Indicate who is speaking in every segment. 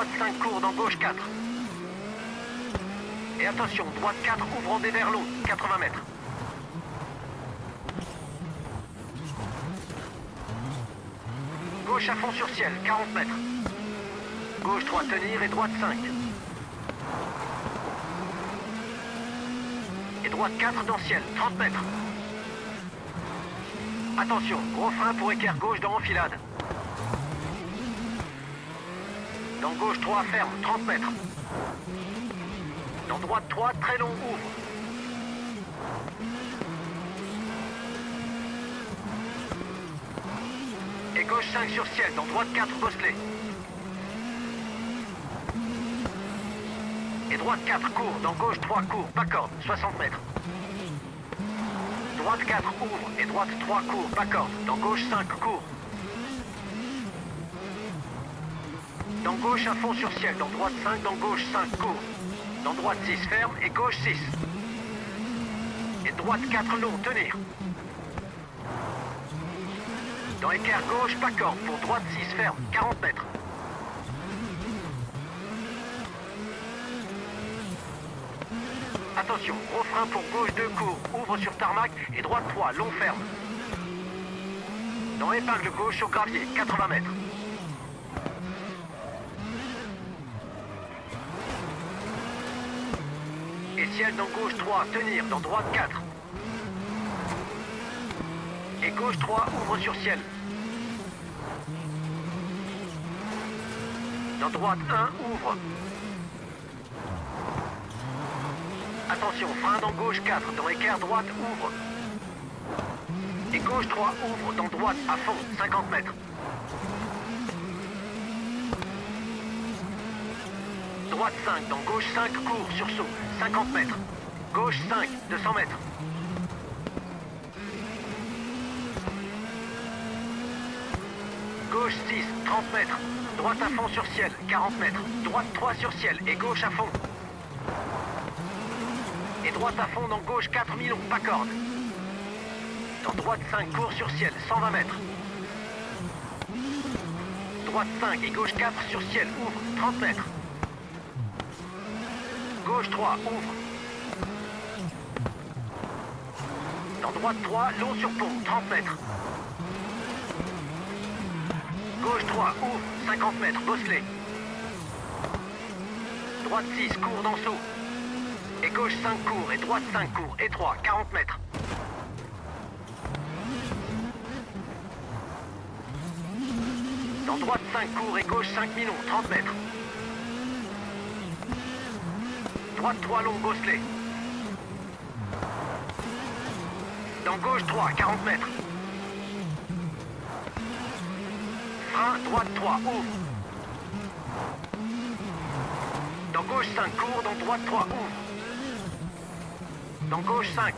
Speaker 1: droite 5 court dans gauche 4. Et attention, droite 4 ouvrant des vers l'eau, 80 mètres. Gauche à fond sur ciel, 40 mètres. Gauche 3 tenir et droite 5. Et droite 4 dans ciel, 30 mètres. Attention, gros frein pour équerre gauche dans enfilade. Dans gauche 3 ferme, 30 mètres. Dans droite 3, très long, ouvre. Et gauche 5 sur ciel, dans droite 4, bosselet. Et droite 4, court, dans gauche 3, court, pas corde, 60 mètres. Droite 4, ouvre, et droite 3, court, pas corde, dans gauche 5, court. Gauche à fond sur ciel, dans droite 5, dans gauche 5, court. Dans droite 6, ferme, et gauche 6. Et droite 4, long, tenir. Dans équerre gauche, pas corde, pour droite 6, ferme, 40 mètres. Attention, gros frein pour gauche 2, court, ouvre sur tarmac, et droite 3, long, ferme. Dans épingle gauche au gravier, 80 mètres. Et ciel dans gauche 3, tenir, dans droite 4. Et gauche 3, ouvre sur ciel. Dans droite 1, ouvre. Attention, frein dans gauche 4, dans équerre droite, ouvre. Et gauche 3, ouvre, dans droite, à fond, 50 mètres. Droite 5, dans gauche 5, court, sur saut, 50 mètres. Gauche 5, 200 mètres. Gauche 6, 30 mètres. Droite à fond sur ciel, 40 mètres. Droite 3 sur ciel et gauche à fond. Et droite à fond dans gauche 4 millions, pas corde. Dans droite 5, court sur ciel, 120 mètres. Droite 5 et gauche 4 sur ciel, ouvre, 30 mètres. Gauche 3, ouvre. Dans droite 3, long sur pont, 30 mètres. Gauche 3, ouvre, 50 mètres, bosselet. Droite 6, court dans saut. Et gauche 5 court, et droite 5 court, et 3, 40 mètres. Dans droite 5 court, et gauche 5 millions, 30 mètres. Droite 3 long, bosselet. Dans gauche 3, 40 mètres. Frein, droite 3, ouvre. Dans gauche 5, court, dans droite 3, ouvre. Dans gauche 5.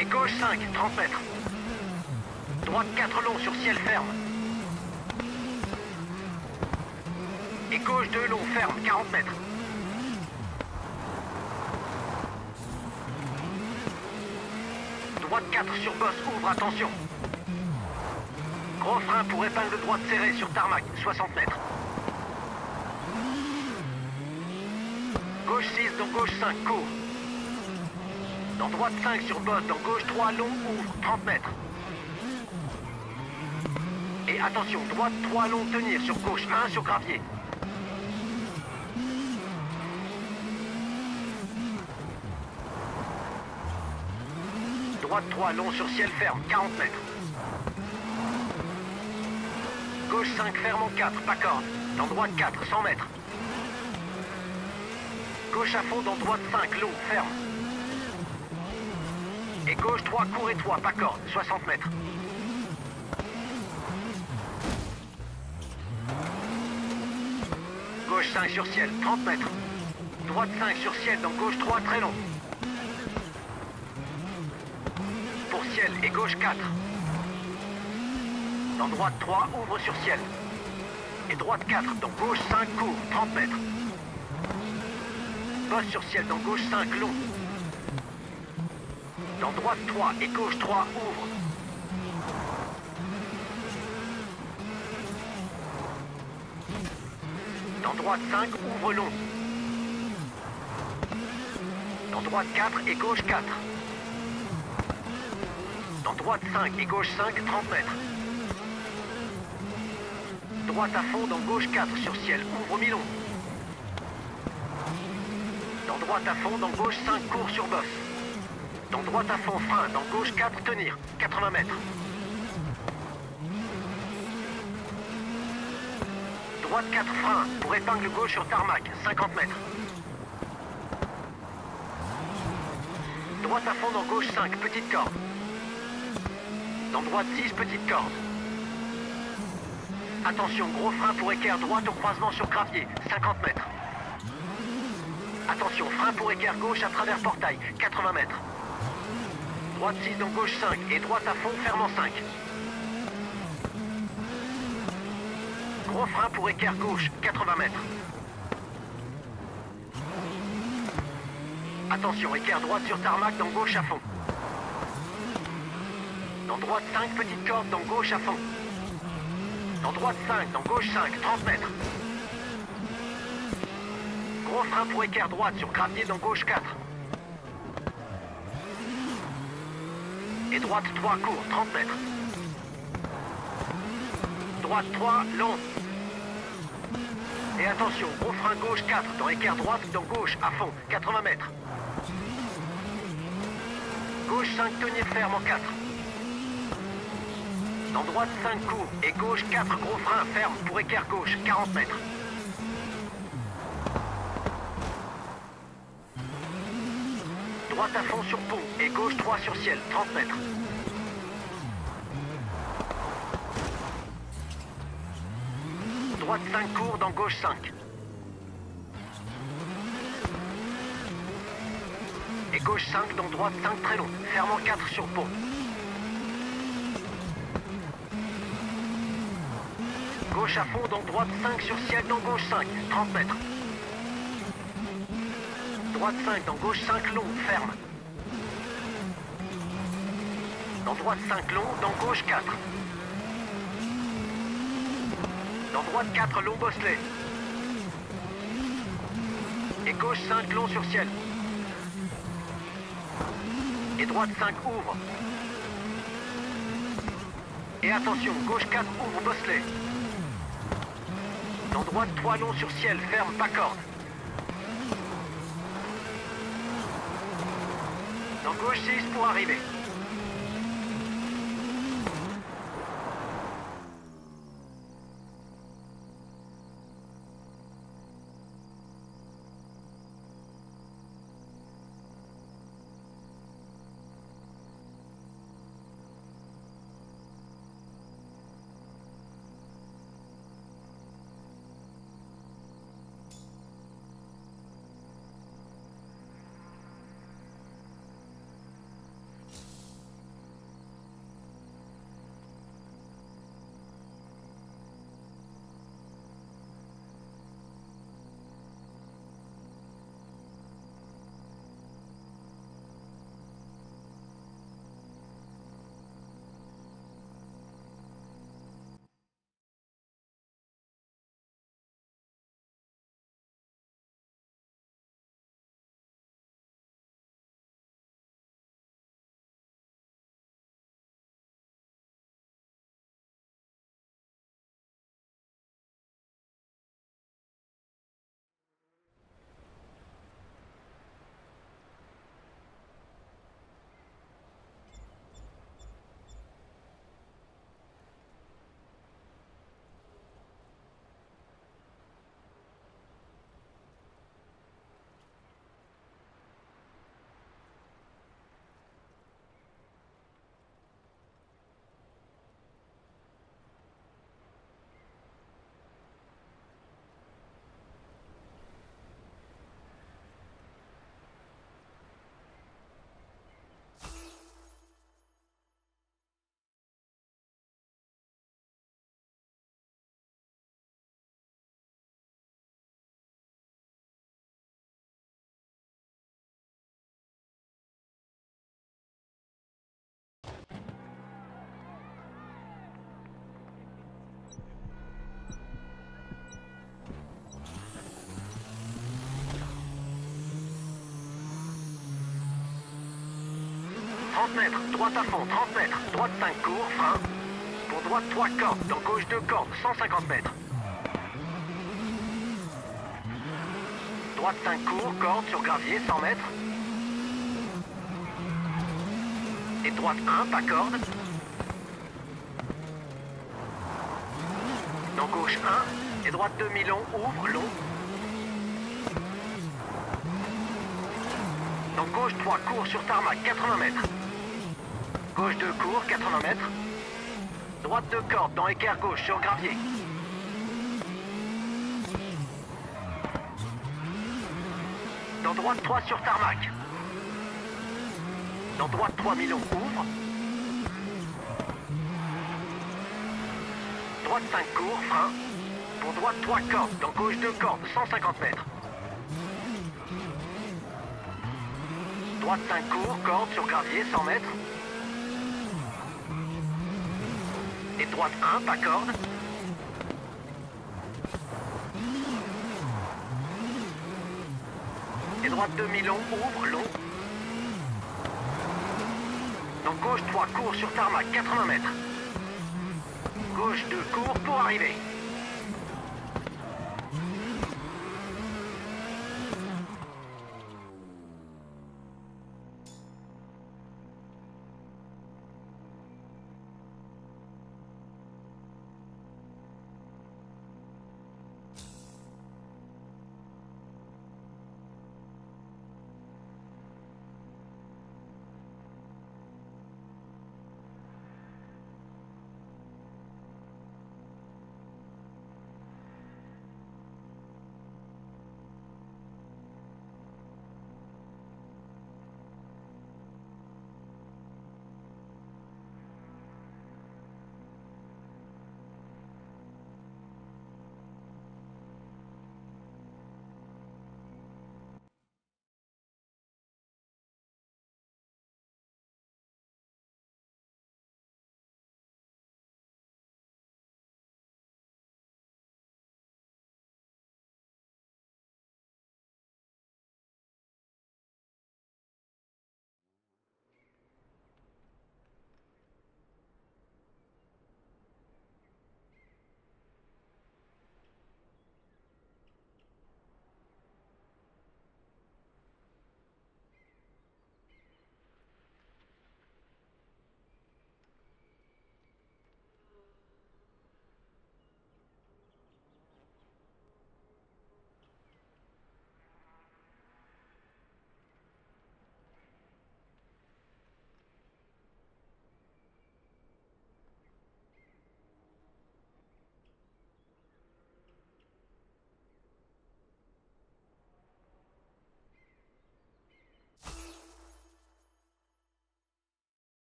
Speaker 1: Et gauche 5, 30 mètres. Droite 4 long sur ciel ferme. Et gauche 2 long ferme, 40 mètres. Droite 4 sur bosse, ouvre, attention. Gros frein pour épingle droite serrée sur tarmac, 60 mètres. Gauche 6, dans gauche 5, court. Dans droite 5 sur bosse, dans gauche 3, long, ouvre, 30 mètres. Et attention, droite 3, long, tenir sur gauche 1 sur gravier. Droite 3, long sur ciel ferme, 40 mètres. Gauche 5, ferme en 4, pas corde. Dans droite 4, 100 mètres. Gauche à fond, dans droite 5, long, ferme. Et gauche 3, court et 3, pas corde, 60 mètres. Gauche 5 sur ciel, 30 mètres. Droite 5 sur ciel, dans gauche 3, très long. Pour et gauche 4. Dans droite 3, ouvre sur ciel. Et droite 4, dans gauche 5, court, 30 mètres. Bosse sur ciel, dans gauche 5, long. Dans droite 3 et gauche 3, ouvre. Dans droite 5, ouvre long. Dans droite 4 et gauche 4. Droite 5 et gauche 5, 30 mètres. Droite à fond dans gauche 4 sur ciel, ouvre mi-long. Dans droite à fond dans gauche 5, court sur bosse. Dans droite à fond, frein, dans gauche 4, tenir, 80 mètres. Droite 4, frein, pour épingle gauche sur tarmac, 50 mètres. Droite à fond dans gauche 5, petite corde. Droite 6, petite corde. Attention, gros frein pour équerre droite au croisement sur gravier, 50 mètres. Attention, frein pour équerre gauche à travers portail, 80 mètres. Droite 6 dans gauche 5 et droite à fond, fermant 5. Gros frein pour équerre gauche, 80 mètres. Attention, équerre droite sur tarmac dans gauche à fond. Dans droite 5, petite corde dans gauche à fond. Dans droite 5, dans gauche 5, 30 mètres. Gros frein pour équerre droite sur gravier dans gauche 4. Et droite 3, court, 30 mètres. Droite 3, long. Et attention, gros frein gauche 4, dans équerre droite, dans gauche, à fond, 80 mètres. Gauche 5, tenir ferme en 4. Dans droite 5 court et gauche 4 gros frein ferme pour équerre gauche, 40 mètres. Droite à fond sur pont et gauche 3 sur ciel, 30 mètres. Droite 5 court dans gauche 5. Et gauche 5 dans droite 5 très long, fermant 4 sur pont. Gauche à fond dans droite 5 sur ciel dans gauche 5, 30 mètres. Droite 5 dans gauche 5 long, ferme. Dans droite 5 long, dans gauche 4. Dans droite 4 long bosselet. Et gauche 5 long sur ciel. Et droite 5 ouvre. Et attention, gauche 4 ouvre bosselet. Dans droite 3 long sur ciel, ferme, pas corde. Dans gauche 6 pour arriver. 30 mètres. Droite à fond, 30 mètres. Droite 5 cours, frein. Pour droite 3 cordes. Dans gauche 2 cordes, 150 mètres. Droite 5 cours, corde sur gravier, 100 mètres. Et droite 1, pas corde. Dans gauche 1. Et droite 2 mi-long, ouvre, long. Dans gauche 3, cours sur tarmac, 80 mètres. Gauche 2, cours, 80 mètres. Droite 2 cordes, dans équerre gauche, sur gravier. Dans droite 3 sur tarmac. Dans droite 3 milons, ouvre. Droite 5 cours, frein. Pour droite 3 cordes, dans gauche 2 cordes, 150 mètres. Droite 5 cours, corde sur gravier, 100 mètres. Et droite 1, pas corde. Et droite 2 mi-long, ouvre, long. Dans gauche 3, cours sur tarmac, 80 mètres. Gauche 2, cours pour arriver.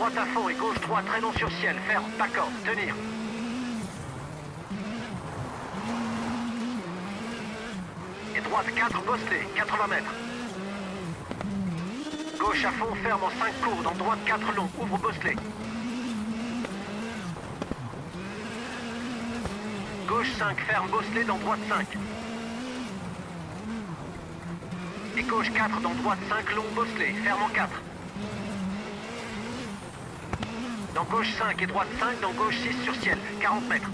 Speaker 1: Droite à fond et gauche 3, très long sur ciel, ferme, pas corde, tenir. Et droite 4, bosselé, 80 mètres. Gauche à fond, ferme en 5 cours, dans droite 4 long, ouvre bosselé. Gauche 5, ferme, bosselé, dans droite 5. Et gauche 4, dans droite 5 long, bosselé, ferme en 4. Dans gauche 5 et droite 5, dans gauche 6 sur ciel, 40 mètres.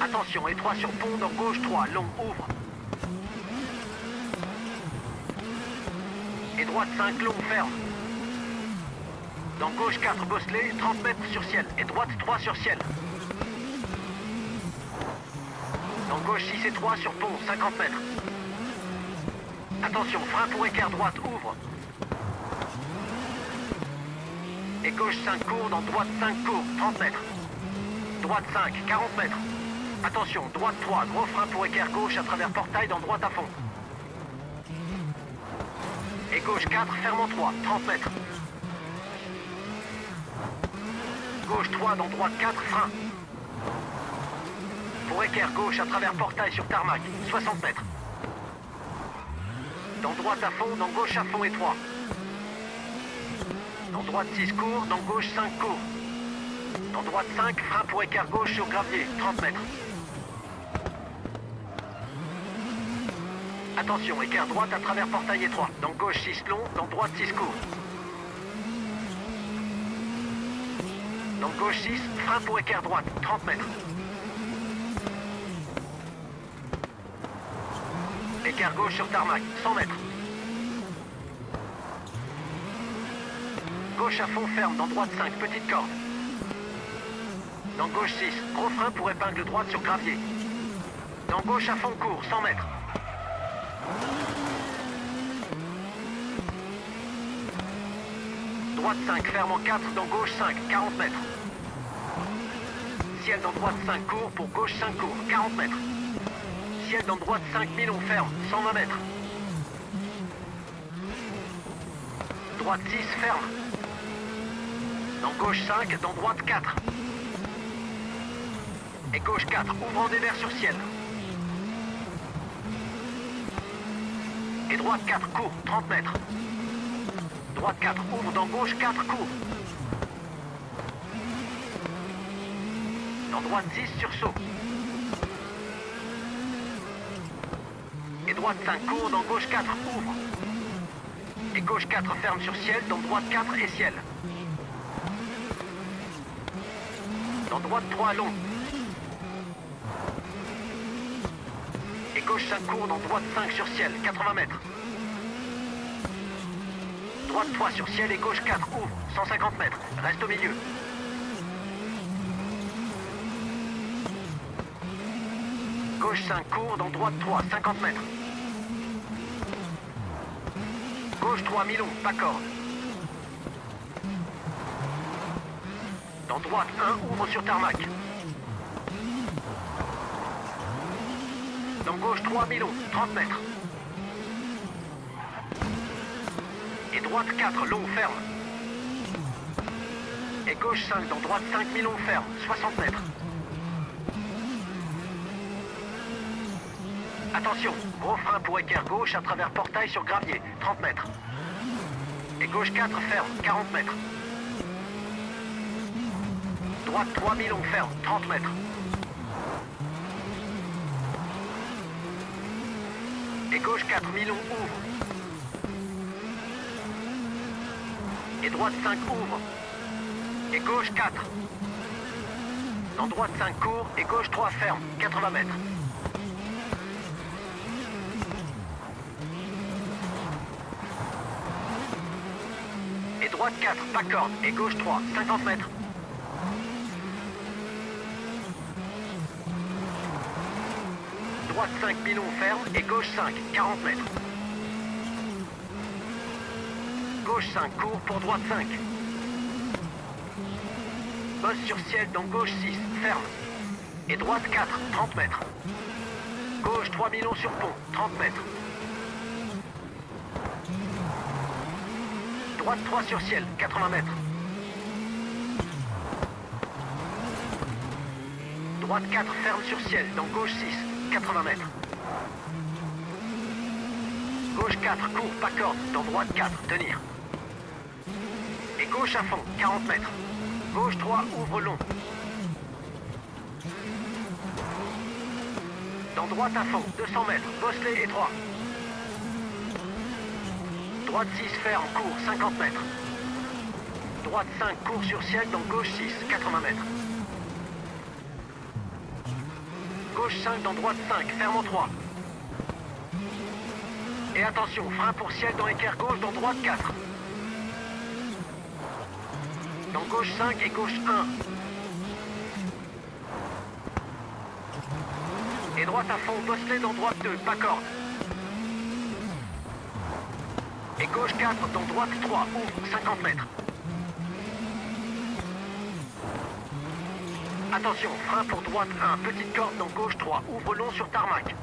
Speaker 1: Attention, étroit sur pont, dans gauche 3, long, ouvre. Et droite 5, long, ferme. Dans gauche 4, bosselé, 30 mètres sur ciel. Et droite 3 sur ciel. Dans gauche 6 et 3 sur pont, 50 mètres. Attention, frein pour écart droite, ouvre. Et gauche 5 cours, dans droite 5 cours, 30 mètres. Droite 5, 40 mètres. Attention, droite 3, gros frein pour équerre gauche à travers portail dans droite à fond. Et gauche 4, ferme en 3, 30 mètres. Gauche 3 dans droite 4, frein. Pour équerre gauche à travers portail sur tarmac, 60 mètres. Dans droite à fond, dans gauche à fond et 3. Droite 6 court, dans gauche 5 court. Dans droite 5, frein pour équerre gauche sur gravier, 30 mètres. Attention, écart droite à travers portail étroit. Dans gauche 6 long, dans droite 6 court. Dans gauche 6, frein pour écart droite, 30 mètres. Écart gauche sur tarmac, 100 mètres. Gauche à fond ferme, dans droite 5, petite corde. Dans gauche 6, gros frein pour épingle droite sur gravier. Dans gauche à fond court, 100 mètres. Droite 5, ferme en 4, dans gauche 5, 40 mètres. Ciel dans droite 5 court, pour gauche 5 court, 40 mètres. Ciel dans droite 5 on ferme, 120 mètres. Droite 6, ferme. Dans gauche 5, dans droite 4. Et gauche 4, ouvrant des verres sur ciel. Et droite 4, court, 30 mètres. Droite 4, ouvre dans gauche 4, court. Dans droite 6, sursaut. Et droite 5, court, dans gauche 4, ouvre. Et gauche 4, ferme sur ciel, dans droite 4 et ciel. Droite 3, long. Et gauche 5 court, dans droite 5 sur ciel, 80 mètres. Droite 3 sur ciel et gauche 4, ouvre, 150 mètres, reste au milieu. Gauche 5 court, dans droite 3, 50 mètres. Gauche 3, mi-long, pas corde. Dans droite 1, ouvre sur tarmac. Dans gauche 3, mi-long, 30 mètres. Et droite 4, long, ferme. Et gauche 5, dans droite 5, mi-long, ferme, 60 mètres. Attention, gros frein pour équerre gauche à travers portail sur gravier, 30 mètres. Et gauche 4, ferme, 40 mètres. Droite 3 on ferme, 30 mètres. Et gauche 4 on ouvre. Et droite 5 ouvre. Et gauche 4. Dans droite 5 court et gauche 3 ferme, 80 mètres. Et droite 4, pas corde, et gauche 3, 50 mètres. Droite 5, milon ferme, et gauche 5, 40 mètres. Gauche 5, court pour droite 5. Bosse sur ciel dans gauche 6, ferme. Et droite 4, 30 mètres. Gauche 3 milons sur pont, 30 mètres. Droite 3 sur ciel, 80 mètres. Droite 4, ferme sur ciel, dans gauche 6, 80 mètres. Gauche 4, court, pas corde, dans droite 4, tenir. Et gauche à fond, 40 mètres. Gauche 3, ouvre long. Dans droite à fond, 200 mètres, bosselet et 3. Droite 6, ferme, court, 50 mètres. Droite 5, court sur ciel, dans gauche 6, 80 mètres. Gauche 5, dans droite 5, ferme en 3. Et attention, frein pour ciel dans équerre gauche, dans droite 4. Dans gauche 5 et gauche 1. Et droite à fond, bosselet dans droite 2, pas corde. Et gauche 4, dans droite 3, ouvre, 50 mètres. Attention, frein pour droite 1, petite corde dans gauche 3, ouvre long sur tarmac.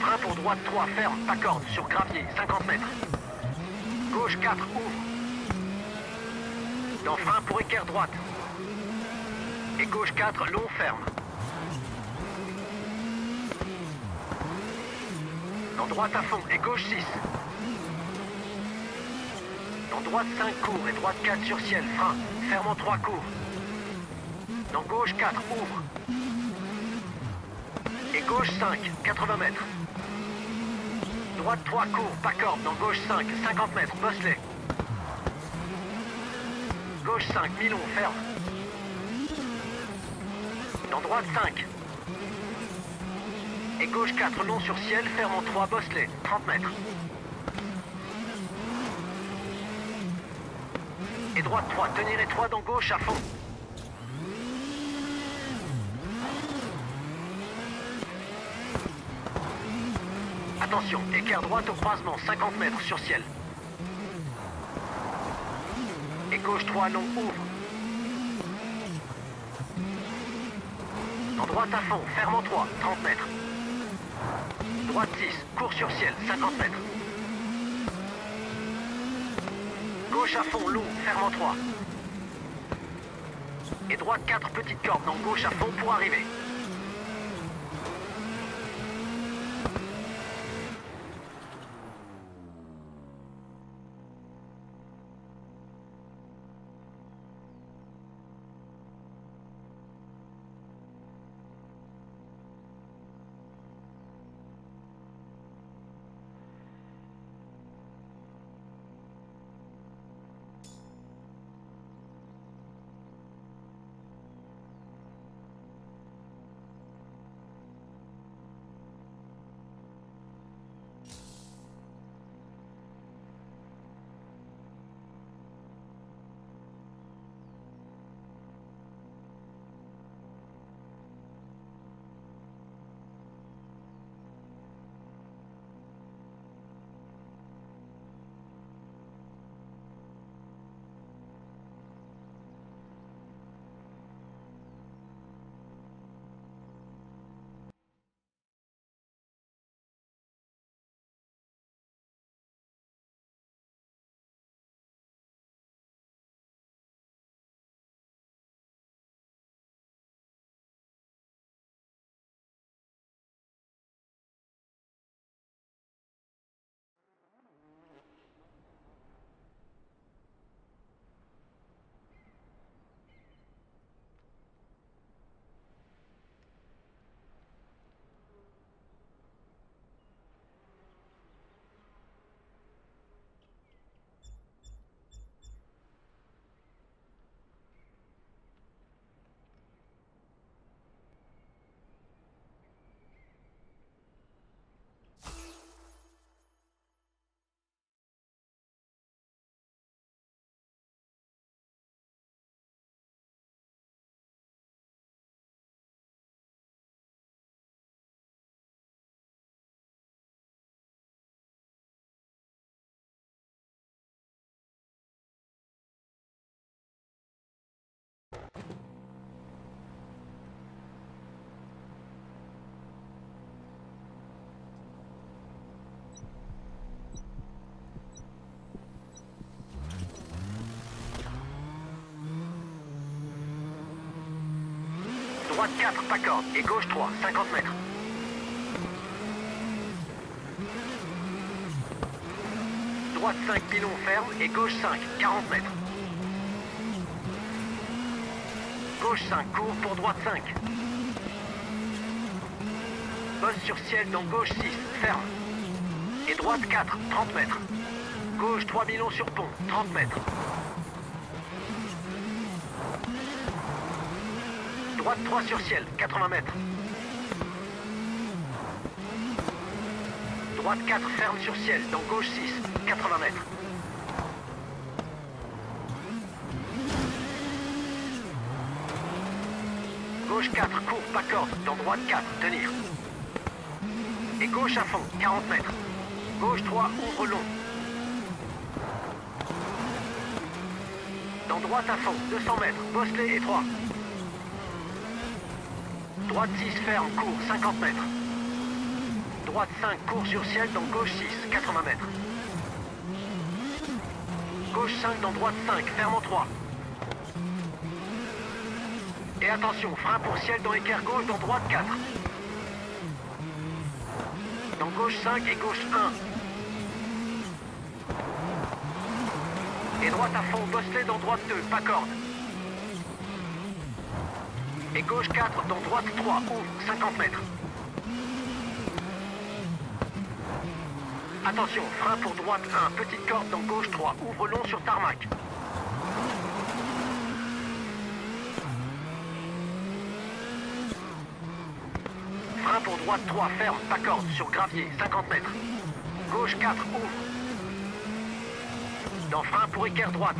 Speaker 1: Frein pour droite 3, ferme, pas corde, sur gravier, 50 mètres. Gauche 4, ouvre. Dans frein pour équerre droite. Et gauche 4, long, ferme. Dans droite à fond et gauche 6. Dans droite 5 cours et droite 4 sur ciel, frein. Ferme en 3 cours. Dans gauche 4, ouvre. Et gauche 5, 80 mètres. Droite 3 cours, pas corde. Dans gauche 5, 50 mètres, bosselet. Gauche 5, milon, ferme. Dans droite 5. Et gauche 4, long sur ciel, ferme en 3, bosselet, 30 mètres. Et droite 3, tenir étroit dans gauche à fond. Attention, écart droite au croisement, 50 mètres sur ciel. Et gauche 3, long, ouvre. En droite à fond, ferme en 3, 30 mètres. Droite 6, cours sur ciel, 50 mètres. Gauche à fond, long, ferme en 3. Et droite 4, petite corde, dans gauche à fond pour arriver. Droite 4, pas corde. Et gauche 3, 50 mètres. Droite 5, pilon ferme. Et gauche 5, 40 mètres. Gauche 5, court pour droite 5. Bosse sur ciel dans gauche 6, ferme. Et droite 4, 30 mètres. Gauche 3 milons sur pont, 30 mètres. Droite 3 sur ciel, 80 mètres. Droite 4 ferme sur ciel, dans gauche 6, 80 mètres. Gauche 4, court, pas corde, dans droite 4, tenir. Et gauche à fond, 40 mètres. Gauche 3, ouvre long. Dans droite à fond, 200 mètres, bosselet étroit. Droite 6 ferme, court, 50 mètres. Droite 5, court sur ciel, dans gauche 6, 80 mètres. Gauche 5, dans droite 5, ferme en 3. Et attention, frein pour ciel dans équerre gauche, dans droite 4. Dans gauche 5 et gauche 1. Et droite à fond, bosselet dans droite 2, pas corde. Et gauche 4, dans droite 3, ouvre, 50 mètres. Attention, frein pour droite 1, petite corde dans gauche 3, ouvre long sur tarmac. Frein pour droite 3, ferme, pas corde, sur gravier, 50 mètres. Gauche 4, ouvre. Dans frein pour équerre droite.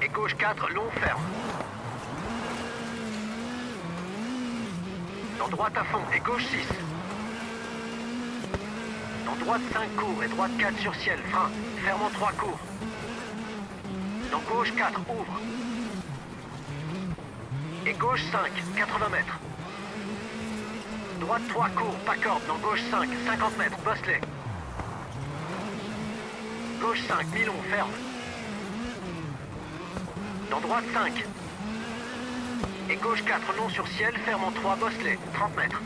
Speaker 1: Et gauche 4, long, ferme. Droite à fond et gauche 6. Dans droite 5 cours et droite 4 sur ciel, frein. Ferme en 3 cours. Dans gauche 4, ouvre. Et gauche 5, 80 mètres. Droite 3 cours, pas corde. Dans gauche 5, 50 mètres, bosselet. Gauche 5, mi-long, ferme. Dans droite 5. Et gauche 4, long sur ciel, ferme en 3, bosselet, 30 mètres.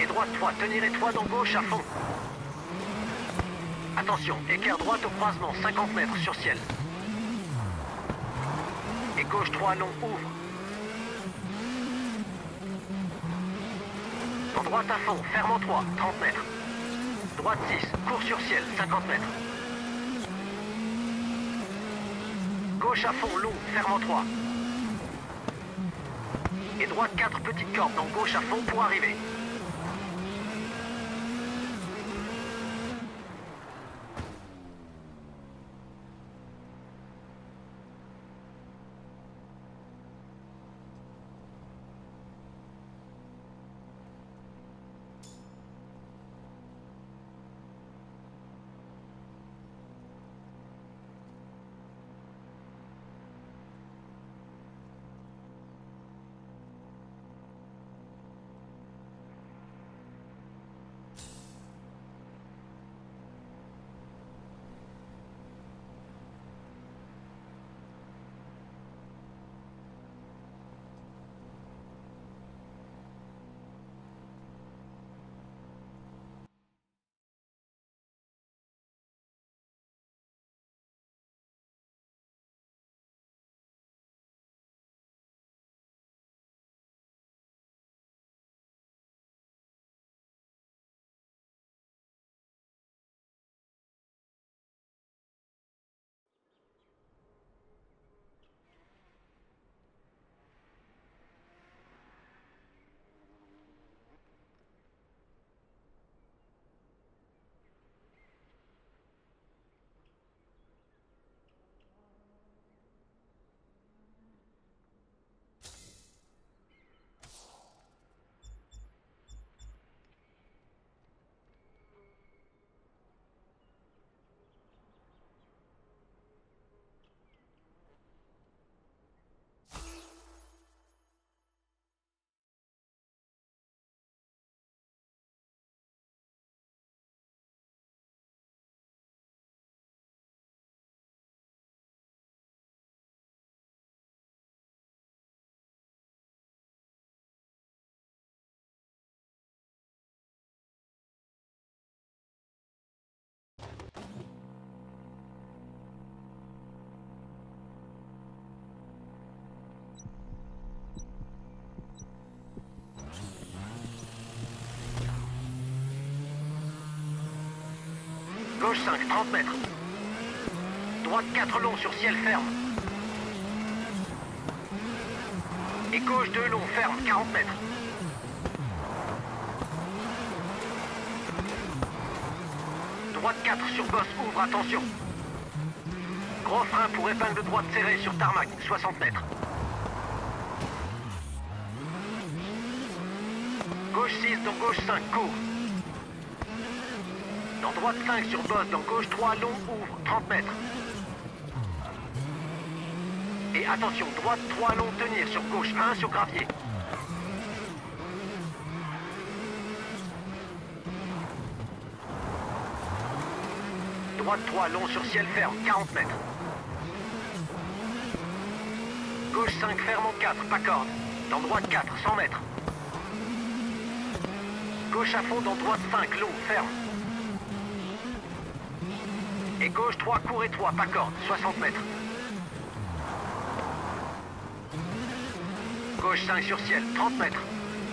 Speaker 1: Et droite 3, tenir étroit dans gauche à fond. Attention, équerre droite au croisement, 50 mètres sur ciel. Et gauche 3, long, ouvre. Dans droite à fond, ferme en 3, 30 mètres. Droite 6, court sur ciel, 50 mètres. Gauche à fond, long, ferme en 3. Et droite 4 petites cordes dans gauche à fond pour arriver. Gauche 5, 30 mètres. Droite 4 long sur ciel ferme. Et gauche 2 long ferme, 40 mètres. Droite 4 sur bosse, ouvre, attention. Gros frein pour épingle droite serrée sur tarmac, 60 mètres. Gauche 6 dans gauche 5, court. Droite 5 sur boss, dans gauche 3 long, ouvre, 30 mètres. Et attention, droite 3 long, tenir sur gauche 1 sur gravier. Droite 3 long sur ciel ferme, 40 mètres. Gauche 5 ferme en 4, pas corde. Dans droite 4, 100 mètres. Gauche à fond dans droite 5, long, ferme. Et gauche 3, court et 3, pas corde, 60 mètres. Gauche 5 sur ciel, 30 mètres.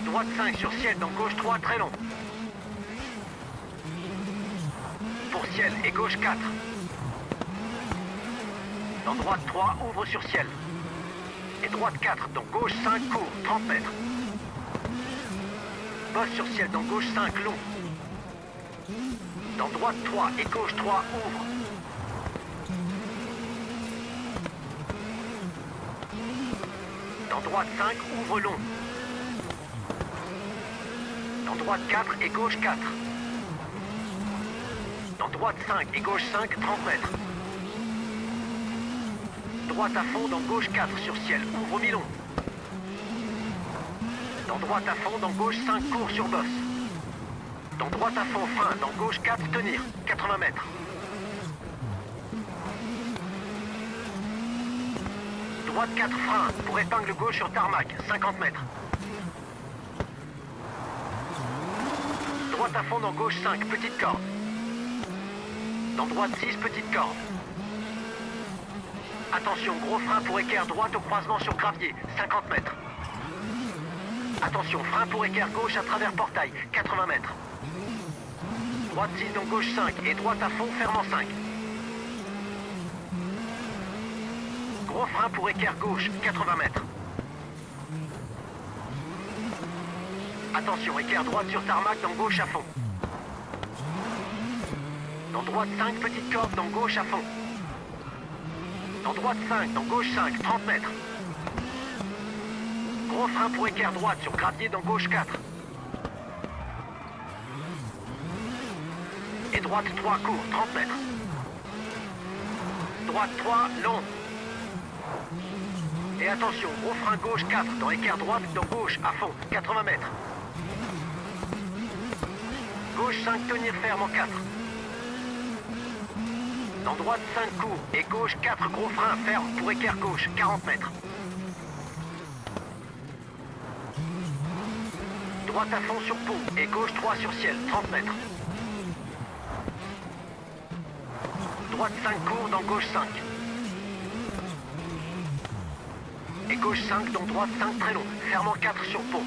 Speaker 1: Droite 5 sur ciel, dans gauche 3, très long. Pour ciel et gauche 4. Dans droite 3, ouvre sur ciel. Et droite 4, dans gauche 5, court, 30 mètres. Bosse sur ciel, dans gauche 5, long. Dans droite 3 et gauche 3, ouvre. Dans droite 5, ouvre long. Dans droite 4 et gauche 4. Dans droite 5 et gauche 5, 30 mètres. Droite à fond dans gauche 4 sur ciel, ouvre mi-long. Dans droite à fond dans gauche 5 court sur bosse. Dans droite à fond frein, dans gauche 4 tenir, 80 mètres. Droite 4 frein, pour épingle gauche sur tarmac, 50 mètres. Droite à fond dans gauche 5, petite corde. Dans droite 6, petite corde. Attention, gros frein pour équerre droite au croisement sur gravier, 50 mètres. Attention, frein pour équerre gauche à travers portail, 80 mètres. Droite 6 dans gauche 5 et droite à fond fermant 5. Gros frein pour équerre gauche, 80 mètres. Attention, équerre droite sur tarmac dans gauche à fond. Dans droite 5, petite corde dans gauche à fond. Dans droite 5, dans gauche 5, 30 mètres. Gros frein pour équerre droite sur gravier dans gauche 4. Et droite 3, court, 30 mètres. Droite 3, long. Et attention, gros frein gauche 4, dans équerre droite, dans gauche, à fond, 80 mètres. Gauche 5, tenir ferme en 4. Dans droite 5 coups et gauche 4 gros freins ferme pour équerre gauche, 40 mètres. Droite à fond sur pont et gauche 3 sur ciel, 30 mètres. Droite 5 court dans gauche 5. Et gauche 5 dans droite 5 très long, fermant 4 sur pont.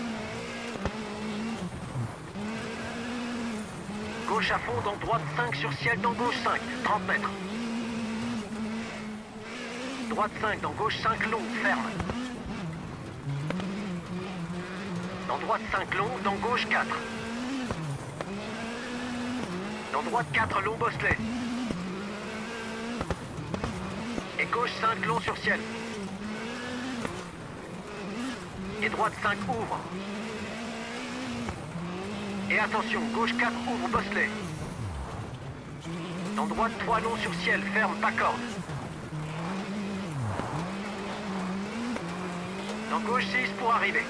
Speaker 1: Gauche à fond dans droite 5 sur ciel dans gauche 5, 30 mètres. Droite 5 dans gauche 5 long, ferme. Dans droite 5 long, dans gauche 4. Dans droite 4 long bosselet. Et gauche 5 long sur ciel. Et droite 5 ouvre. Et attention, gauche 4 ouvre bosselet. Dans droite 3 long sur ciel, ferme, pas corde. Dans gauche 6 pour arriver.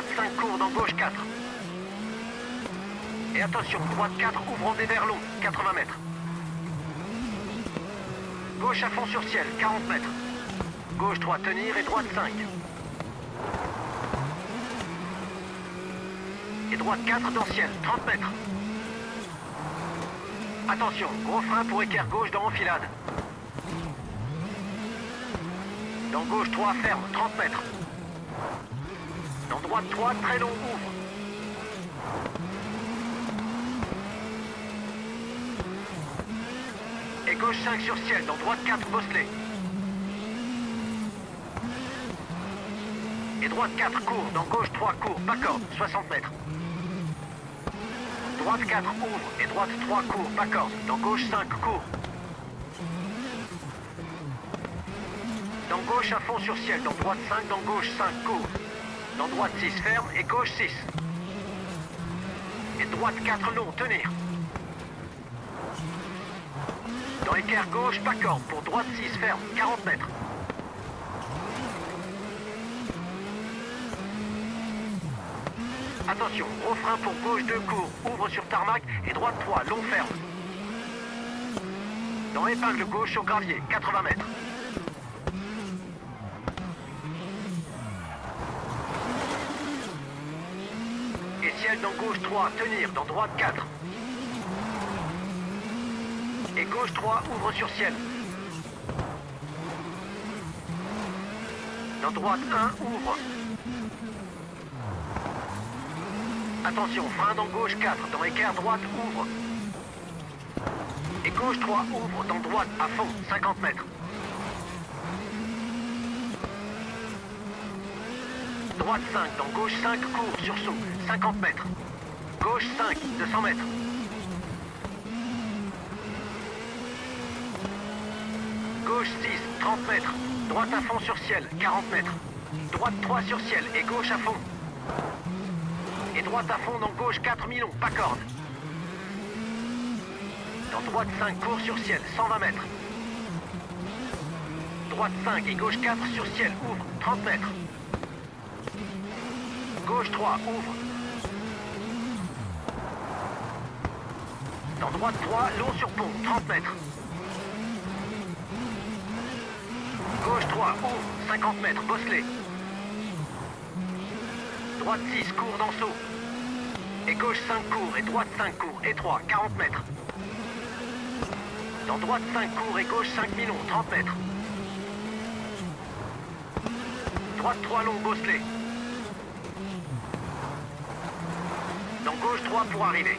Speaker 1: Droite 5 court dans gauche 4. Et attention, droite 4 ouvrant des verres longs, 80 mètres. Gauche à fond sur ciel, 40 mètres. Gauche 3 tenir et droite 5. Et droite 4 dans ciel, 30 mètres. Attention, gros frein pour équerre gauche dans enfilade. Dans gauche 3 ferme, 30 mètres. Droite 3 très long ouvre. Et gauche 5 sur ciel, dans droite 4 bosselé. Et droite 4 court, dans gauche 3 court, pas corde, 60 mètres. Droite 4 ouvre et droite 3 court, pas corde, dans gauche 5 court. Dans gauche à fond sur ciel, dans droite 5, dans gauche 5 court. Dans droite 6 ferme et gauche 6. Et droite 4 long, tenir. Dans équerre gauche, pas corde, pour droite 6 ferme, 40 mètres. Attention, gros frein pour gauche 2 court, ouvre sur tarmac et droite 3, long ferme. Dans épingle gauche sur gravier, 80 mètres. Et ciel dans gauche 3, tenir, dans droite 4. Et gauche 3, ouvre sur ciel. Dans droite 1, ouvre. Attention, frein dans gauche 4, dans équerre droite, ouvre. Et gauche 3, ouvre, dans droite, à fond, 50 mètres. Droite 5, dans gauche 5, court, sur saut, 50 mètres. Gauche 5, 200 mètres. Gauche 6, 30 mètres. Droite à fond sur ciel, 40 mètres. Droite 3 sur ciel et gauche à fond. Et droite à fond dans gauche 4 millions, pas corde. Dans droite 5, court sur ciel, 120 mètres. Droite 5 et gauche 4 sur ciel, ouvre, 30 mètres. Gauche 3, ouvre. Dans droite 3, long sur pont, 30 mètres. Gauche 3, ouvre, 50 mètres, bosselé. Droite 6, court dans saut. Et gauche 5 court et droite 5 court, étroit, 40 mètres. Dans droite 5 court et gauche 5 millions, 30 mètres. Droite 3 long, bosselé. Dans gauche 3 pour arriver.